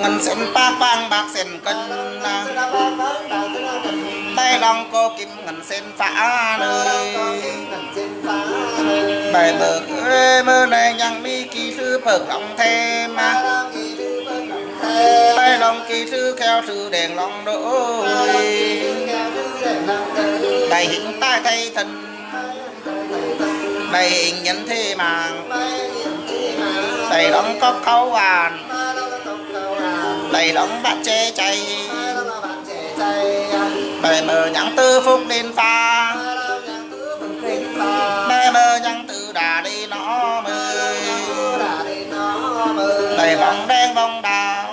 ngân sen ba vàng bạc sen cân tay lòng cô kim ngân sen phá nơi. Bài bờ mơ này nhang mi kỳ sư phật lòng thêm mà tay lòng kỳ sư theo sư đèn lòng đỗ đại hình tai thay thần đại hình nhân thế mà, đầy long có khấu vàng đầy lòng bát chế chay. Bề mờ nhắn tư phúc lên pha. Bề mờ nhắn tư đà đi nó mơ đầy vòng đen vòng đào.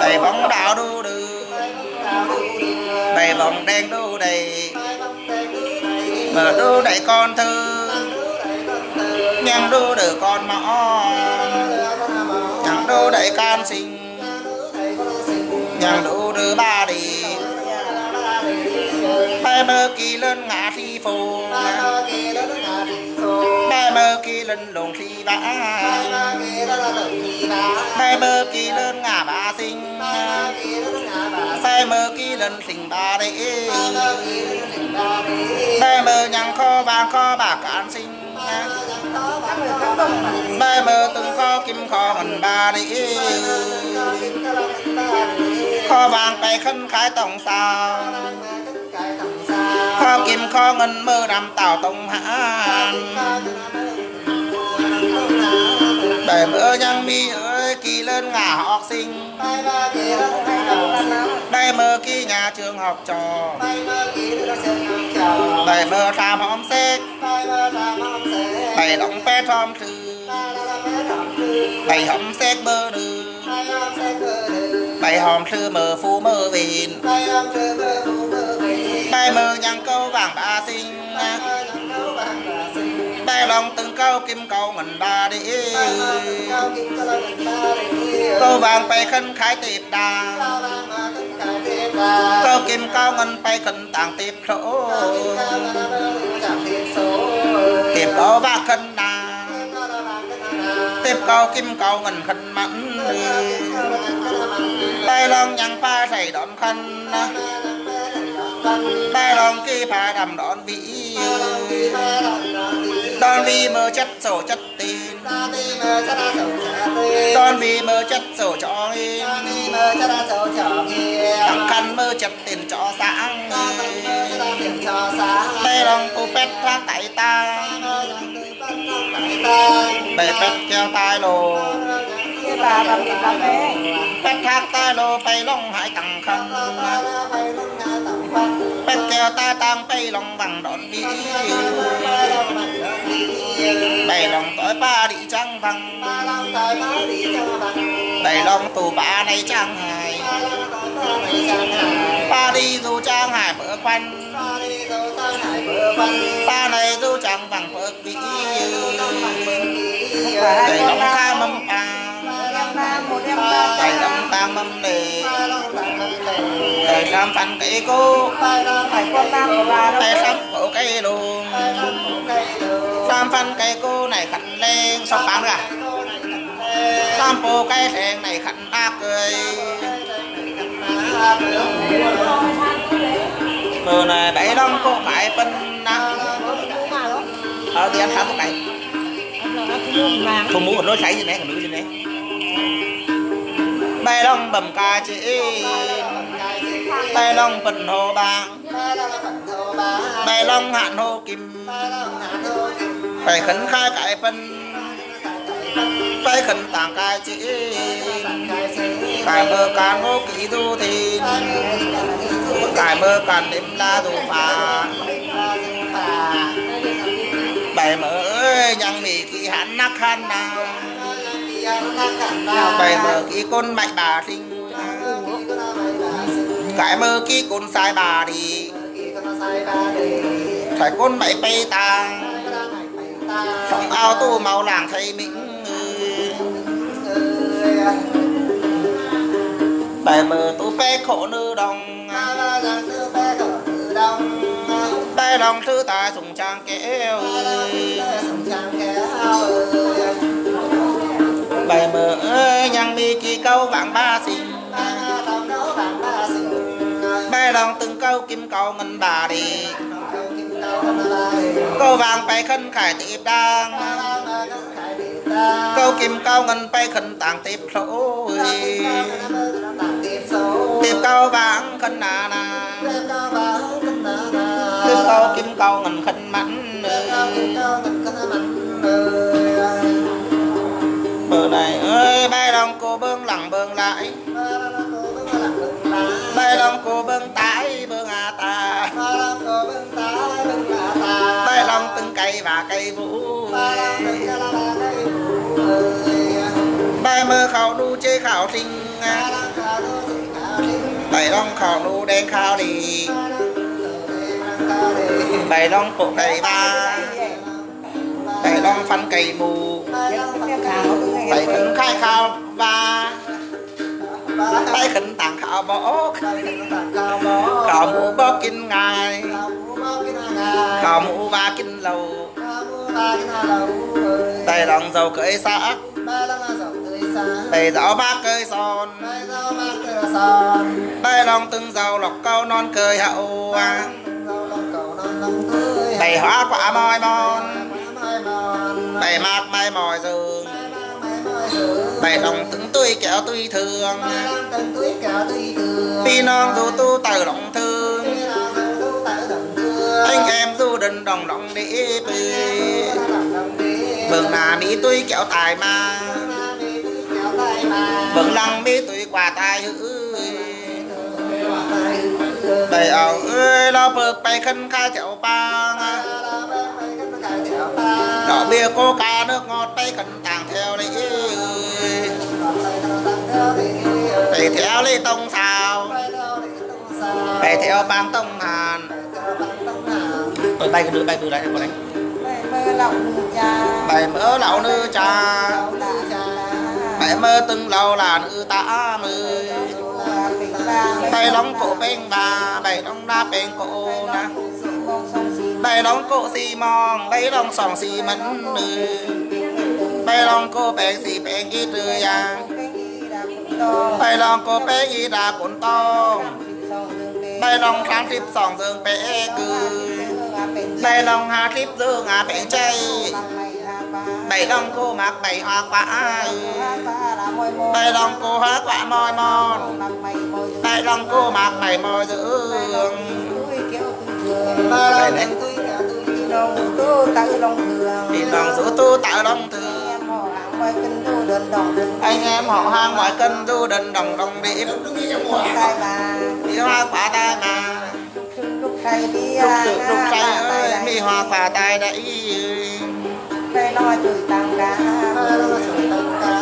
Đầy vòng đào đu đừ. Đầy vòng đen đu đầy. Mở đu đầy con thư nhắn đu đỡ con mõ thầy can sinh nhang đu đỡ ba đi. Bay mơ kỳ lên ngã thi phù bay mơ kỳ lên lồng thi bã bay mơ kỳ lên ngã ba sinh bay mơ kỳ lên sinh ba đi bay mơ nhang kho vàng kho bạc can sinh ba mơ từng kho kim kho hần ba đi. Kho vàng bay khân khái tổng sao kho kim kho ngân mơ nằm tàu tông hãn bể mơ nhang mi ơi, kỳ lên ngả học sinh đây mơ kỳ nhà trường học trò. Bể mơ tham hóm xét bày đóng pé thom thư bày hóm xếp bơ đư bày hòm thư mơ phu mơ vìn bài mơ nhang câu vàng ba sinh. Bài lòng từng câu kim câu ngần ba đi. Câu vàng bay khân khái tiệp đà. Câu kim câu ngân bay khân tàng tiệp số tiệp ba khân đà tiếp câu kim câu ngân khăn mặn tay lòng nhăn pha thầy đón khăn tay lòng kia pha đầm đón vĩ. Đón vi mơ chất sổ chất tin. Đón vi mơ chất sổ cho em đăng khăn mơ chất tiền cho sáng. Tay lòng cô pet phát tay ta bài pet keo tai lồ pet thác tai lồ bay long hải tầng khăn bét keo ta tăng bay lòng bằng đón đi bay lòng tối ba đi trăng bằng bay lòng tù ba này trăng hải. Ba đi dù bữa quanh. Ba này dù chẳng bằng phật vị đầy lòng ca mâm ba đầy lòng ta mâm đề đầy làm phản cây cô. Đầy con nam cổ cây luôn tam phân cây cô này khẩn lên. Sọc bán ra. Tam bộ cây thèn này khẩn ba cười bờ này bảy đông cô phải bên na ờ thì anh thả một cái không muốn nó đôi gì nè, còn nữa gì nè. Bảy long bầm ca chị bảy long phần hồ bang bảy long hạn hồ kim. Phải khấn khai cái phân. Phải khấn tàng cai chị cái mơ can ngô kỹ du thì cải mơ cần đêm la dù phà bảy mơ ơi nhăng mì kỳ hắn nắc hắn na bảy mơ kỳ con mạnh bà sinh. Cái mơ kỳ con sai bà đi. Phải con mạnh bay ta. Phòng ao tu màu làng thầy mình bài mơ tu phê khổ nữ đồng tay đồng thứ ta sùng trang kéo bài mơ nhăn nhang mi kỳ câu vàng ba xin bài đồng từng câu kim câu ngân bà đi. Câu vàng bay khân khải tiệp đang câu kim câu ngân bay khân tàng tiệp lỗi câu vàng khân nà nà. Tiệp câu kim câu ngân khân mặn bờ này ơi bay lòng cô bương lặng bương lại bay lòng cô bương tái bương à ta. Bay lòng từng cây và cây vũ. Bay mơ khảo đu chê khảo sinh. Bay lòng khảo đu đen khao đi. Bay lòng cổ cây ba. Bay lòng phân cây mù. Bay khẩn khai khao ba. Tay khẩn tàng khảo bó. Khảo mũ bó kinh ngài. Khảo mũ ba kinh lầu. Tay lòng dầu cưỡi xác tay dạo ba cơi son. Tay lòng từng dầu lọc câu non cười hậu tay hóa quả môi mon. tay mát mai mỏi giường tay lòng từng tuổi kéo tuy thường. Pi non dù tu từ động thương. Anh em du đình đồng động để bì. Bừng nà mỹ tuy kéo tài mà bừng lăng mỹ tuy quả tài hữ bày ảo ơi lo bực bày khân khai chậu bang. Đỏ bia cô ca nước ngọt tay khẩn tàng theo đấy bày theo lấy tông sao. Bày theo bang tông hàn Ôi, bay cái đứa bay từ đây qua đây mơ lậu cha. Bài mơ lão nữ cha phải mơ từng lâu là nữ ta mười tay đóng cổ bên bà bảy đóng đa bên cổ na bảy đóng cổ xì mong bảy đóng sòng xì mẫn nữ bảy đóng cổ bên xì bên ít trừ ya. Bảy đóng cổ bên ít đa cuốn tông. Bảy đóng kháng tiếp sòng dương bé cười bảy lòng hà tiếp dương à bé chay bảy lòng cô mặc bảy hoa quả bảy lòng cô hoa quả môi mòn. Bảy lòng cô mặc bảy môi dương bảy này thì lòng giữ tu tạo lòng thường anh em họ hang mọi cân du đình đồng. Đồng điểm đi hoa quả tai mà. Lúc thầy đi lúc tay ơi mi hoa quả tai đấy thầy lo chửi tăng cá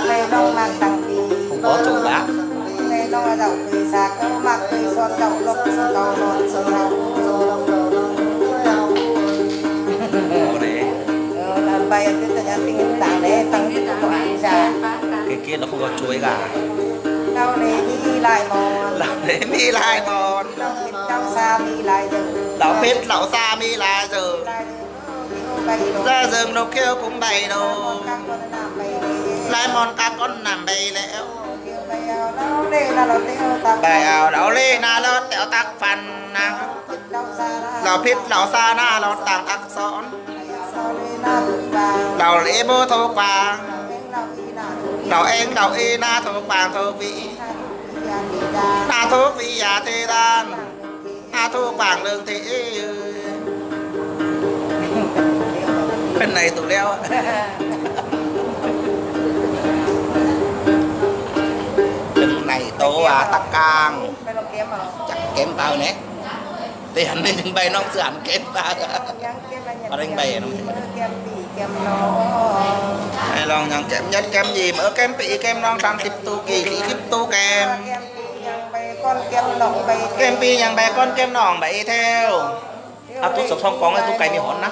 thầy lo mang tăng đi không có chủ bác. Thầy lo đậu cười sạc mặc cười son đậu lộc son đậu lọt son đậu bài cái thời gian tinh tăng đấy tăng cái anh già cái kia nó không có chuối cả. Đâu để đi lại mòn. Lão để mi lại mòn. Biết đâu xa đi lại giờ. Lão biết lão xa mi lại giờ ra rừng đâu kêu cũng bày đồ. Lại mòn các con nằm bày lẽo bài ảo đảo lê na lót tẹo tắc phần na lão phít lão xa na lót tàng tắc xón. Đảo lê bô thô vàng đảo em đảo y na thô vàng thô vị na thô vị giả à thế đan na thô vàng lương thị bên này tụi leo bên này tố à tắc càng. Chắc kém tao nè tiền nên chừng bay nó sẵn kém tao ở đây bày nó hay lòng nhận kém nhất kém gì? Mở kém bị kém non sang tiếp tu kỳ khí khiếp tu kém kém pi nhận bè con kém nòng bậy theo. À tu sọc xong con ấy tu cày mi hòn nè